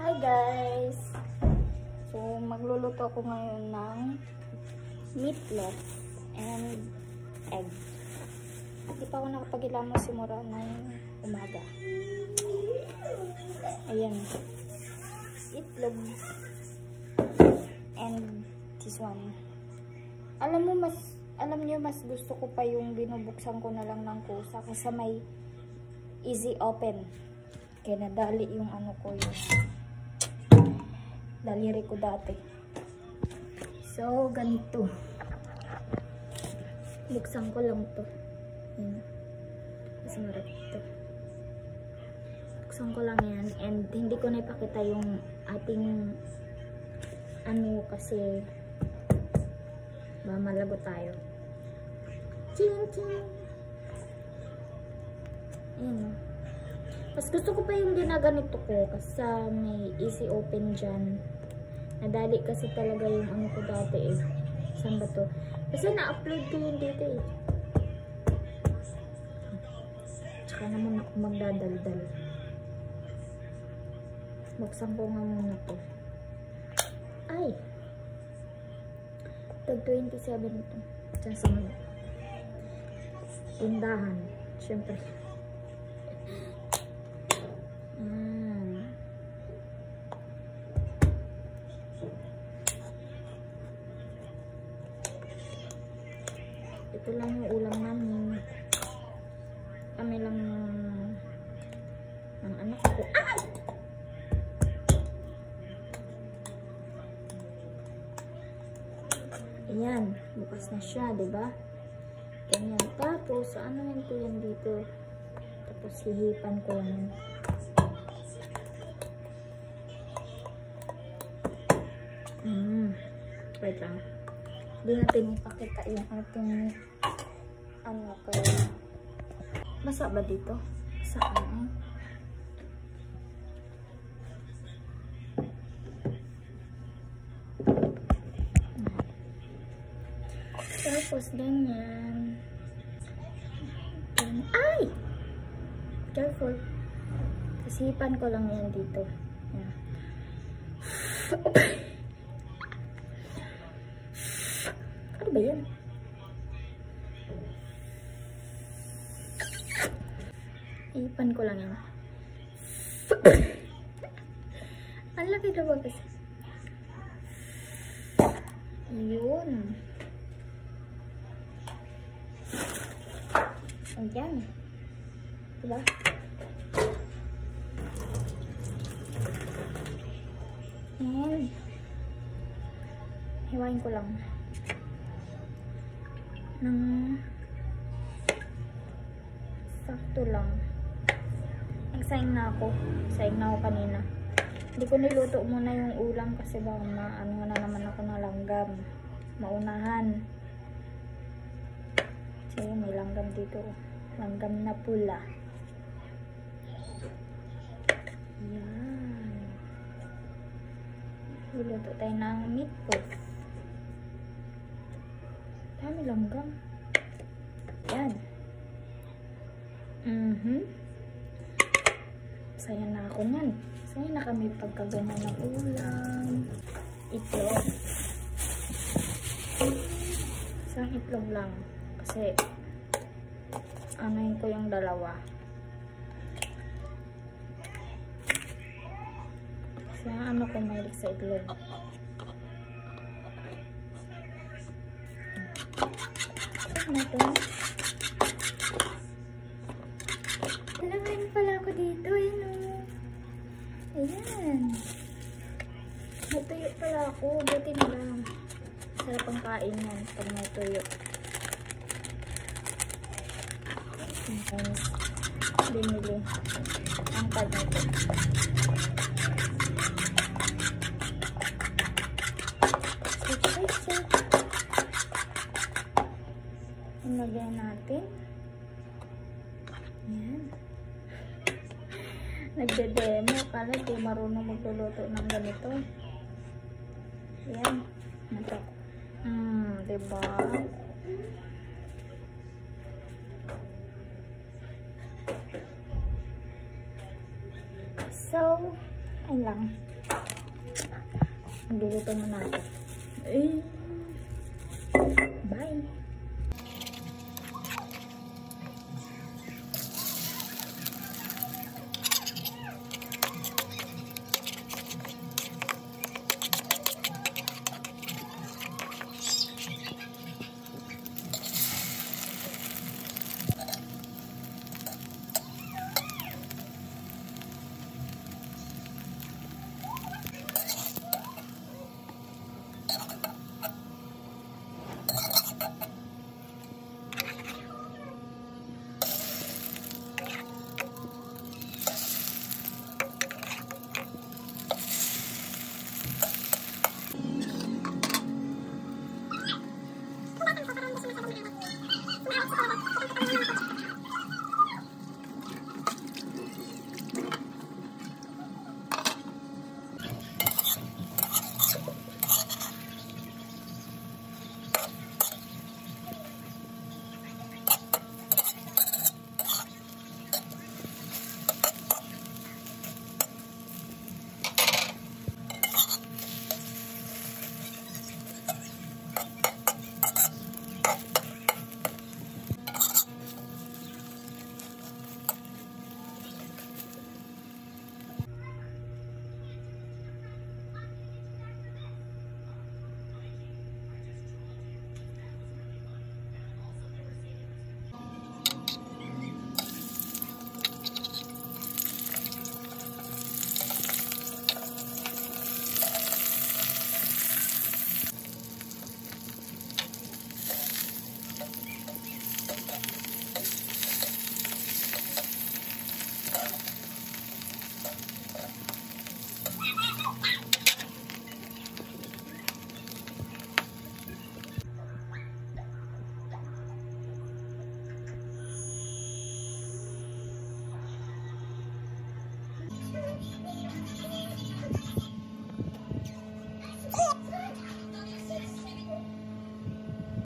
Hi guys! So, magluluto ako ngayon ng meatloaf and egg. Hindi pa ako nakapagilamo simura ng umaga. Ayan. Itlog. And this one. Alam mo, mas, alam niyo mas gusto ko pa yung binubuksan ko na lang ng kusa kasi may easy open. Kaya nadali yung ano ko yung daliri ko dati. So, ganito. Buksan ko lang to. Yan. Mas marap ito. Buksan ko lang yan. And hindi ko na ipakita yung ating ano kasi ba malago tayo. Ching ching. Ayan o. Mas gusto ko pa yung ginaganito ko kasi may easy open dyan. Nadali kasi talaga yung ano ko dati eh. Saan ba to? Kasi na-upload ko yun dito eh. Tsaka naman ako magdadaldal. Buksan ko nga muna to. Ay! Tag 27 ito. Diyan sa mga tindahan. Siyempre. Mm. Ito lang yung ulam namin. Kami lang ang anak ko. Ah! Ayan, bukas na siya, 'di ba? Ganyan. Tapos, ano yan ko yan dito? Tapos, hihipan ko yan. Mm. Wait lang. Hindi natin ipakita yung ating ano ko. Basa ba dito? Saan? Tapos, ganyan. Ganyan. Ay! Careful. Kasipan ko lang yan dito. Yan. ano ba yan? Ipan ko lang yan. Ang laki na ba kasi? Yun. Ayan. Diba? Ayan. Hiwain ko lang. Nang sakto lang. Nagsaing na ako. Saing na ako kanina. Hindi ko niluto muna yung ulam kasi baka maano na naman ako ng langgam. Maunahan. So, may langgam dito. Langgam na pula. Yan. Luluto tayo ng meatloaf. Dami langgam. Yan. Mhm. Saya na ako yan. Saya na kami pagkagana ng ulam. Itlog. Isang itlog lang. Kasi, anayin ko yung dalawa. Kasi ano ko mahilig sa itlog. Ano to? Alam pala ako dito. Ayan o. Ayan. Natuyo pala ako. Buti na lang. Sarap ang kain yan pag may tuyo. Sometimes, binili ang tag nito. Ilagay natin. Yan. Nagde-demo. Kala di marunong magluluto ng ganito. Yan. Ito. Hmm, diba? So, ayun lang. Nagugutom na ako. Eh,